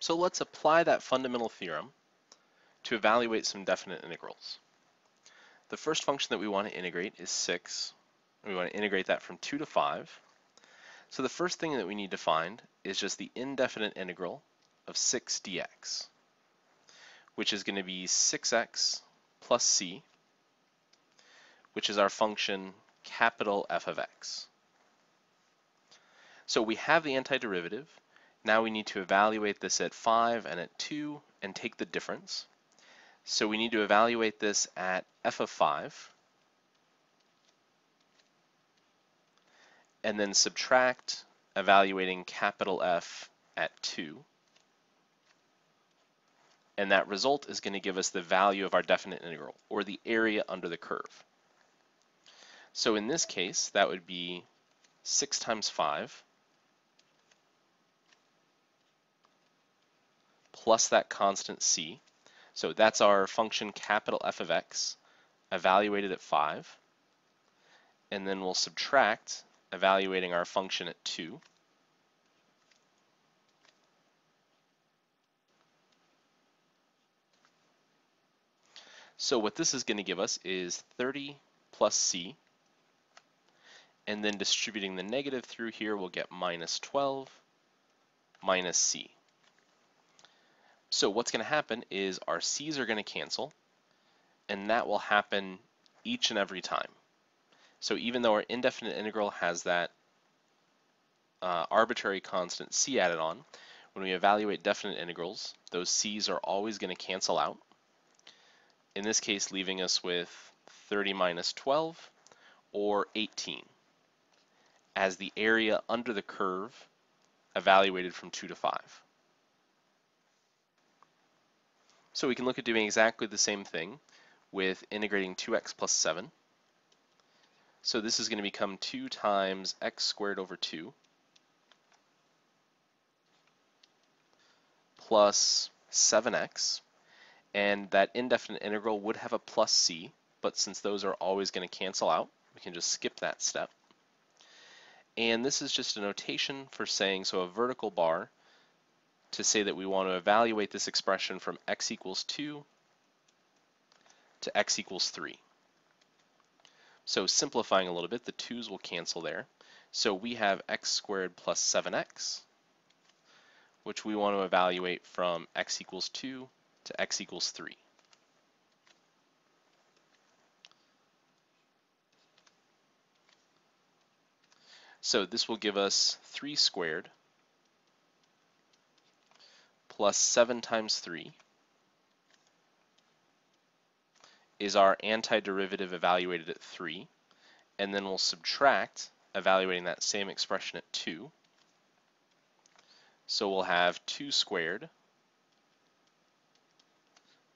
So let's apply that fundamental theorem to evaluate some definite integrals. The first function that we want to integrate is 6. We want to integrate that from 2 to 5. So the first thing that we need to find is just the indefinite integral of 6 dx, which is going to be 6x plus c, which is our function capital F of x. So we have the antiderivative. Now we need to evaluate this at 5 and at 2 and take the difference. So we need to evaluate this at f of 5 and then subtract evaluating capital F at 2. And that result is going to give us the value of our definite integral, or the area under the curve. So in this case, that would be 6 times 5 plus that constant c. So that's our function capital F of x evaluated at 5. And then we'll subtract evaluating our function at 2. So what this is going to give us is 30 plus c, and then distributing the negative through here, we'll get minus 12 minus c. So what's going to happen is our c's are going to cancel, and that will happen each and every time. So even though our indefinite integral has that uh, arbitrary constant c added on, when we evaluate definite integrals, those c's are always going to cancel out. In this case, leaving us with 30 minus 12, or 18, as the area under the curve evaluated from 2 to 5. So we can look at doing exactly the same thing with integrating 2x plus 7. So this is going to become 2 times x squared over 2 plus 7x. And that indefinite integral would have a plus c, but since those are always going to cancel out, we can just skip that step. And this is just a notation for saying, so a vertical bar to say that we want to evaluate this expression from x equals 2 to x equals 3. So simplifying a little bit, the 2's will cancel there. So we have x squared plus 7x, which we want to evaluate from x equals 2 to x equals 3. So this will give us 3 squared plus 7 times 3 is our antiderivative evaluated at 3, and then we'll subtract evaluating that same expression at 2. So we'll have 2 squared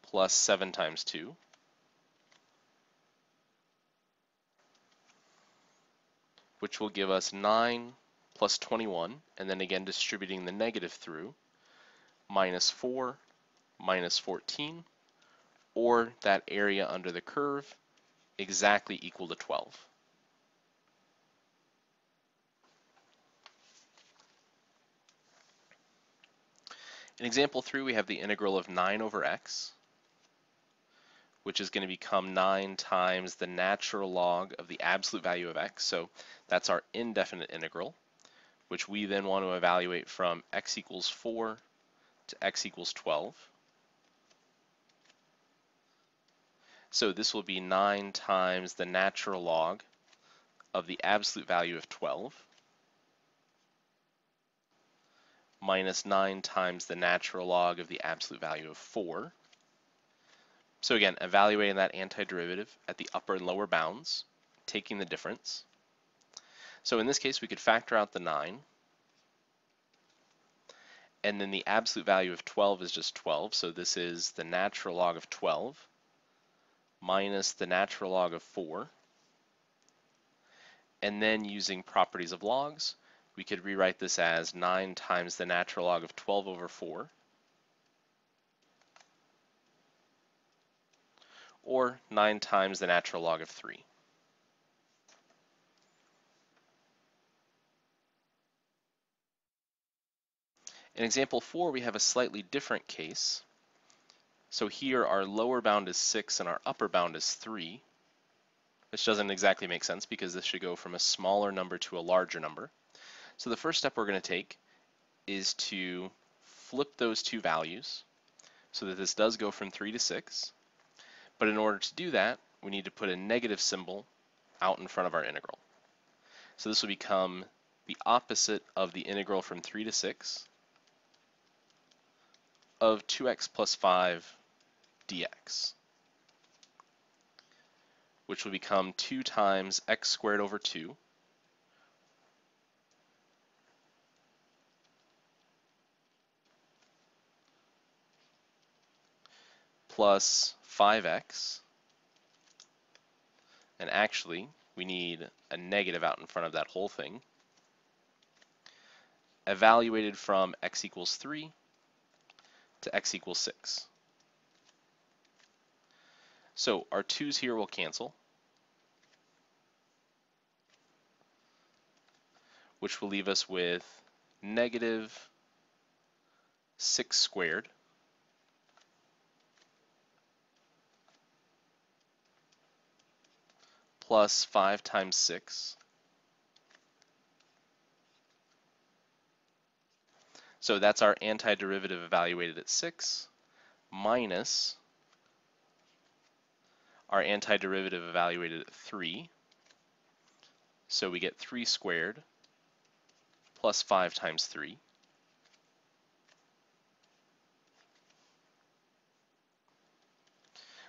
plus 7 times 2. which will give us 9 plus 21, and then again distributing the negative through, minus 4 minus 14, or that area under the curve exactly equal to 12. In example 3, we have the integral of 9 over x, which is going to become 9 times the natural log of the absolute value of x. So that's our indefinite integral, which we then want to evaluate from x equals 4 to x equals 12. So this will be 9 times the natural log of the absolute value of 12 minus 9 times the natural log of the absolute value of 4. So again, evaluating that antiderivative at the upper and lower bounds, taking the difference. So in this case, we could factor out the 9 and then the absolute value of 12 is just 12, so this is the natural log of 12 minus the natural log of 4. And then using properties of logs, we could rewrite this as 9 times the natural log of 12 over 4, or 9 times the natural log of 3. In example 4, we have a slightly different case. So here our lower bound is 6 and our upper bound is 3, which doesn't exactly make sense because this should go from a smaller number to a larger number. So the first step we're going to take is to flip those two values so that this does go from 3 to 6. But in order to do that, we need to put a negative symbol out in front of our integral. So this will become the opposite of the integral from 3 to 6 of 2x plus 5 dx, which will become 2 times x squared over 2 plus 5x. And actually, we need a negative out in front of that whole thing. Evaluated from x equals 3 to x equals 6. So our 2's here will cancel, which will leave us with negative 6 squared plus 5 times 6. So that's our antiderivative evaluated at 6 minus our antiderivative evaluated at 3. So we get 3 squared plus 5 times 3.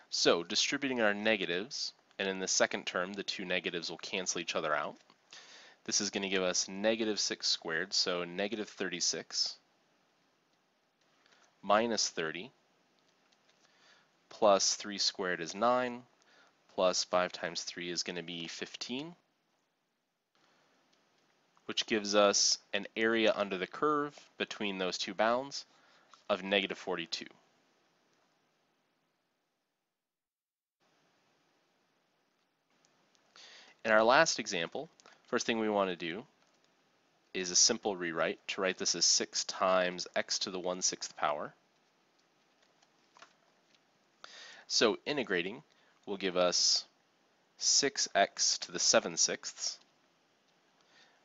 So distributing our negatives, and in the second term, the two negatives will cancel each other out. This is going to give us negative 6 squared, so negative 36 minus 30 plus 3 squared is 9 plus 5 times 3 is going to be 15 which gives us an area under the curve between those two bounds of negative 42. In our last example, first thing we want to do is a simple rewrite to write this as 6 times x to the 1 6th power. So integrating will give us 6x to the 7 sixths.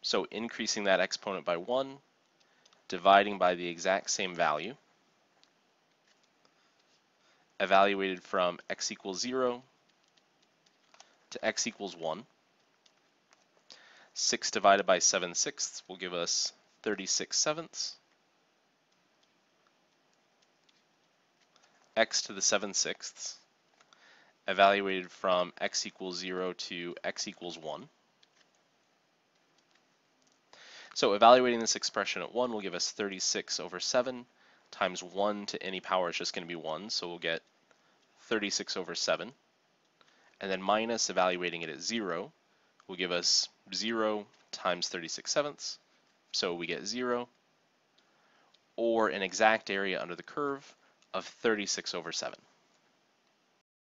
So increasing that exponent by 1, dividing by the exact same value, evaluated from x equals 0 to x equals 1. 6 divided by 7 sixths will give us 36 sevenths. x to the 7 sixths, evaluated from x equals 0 to x equals 1. So evaluating this expression at 1 will give us 36 over 7 times 1 to any power is just going to be 1, so we'll get 36 over 7. And then minus evaluating it at 0 will give us 0 times 36 sevenths, so we get 0, or an exact area under the curve of 36 over 7.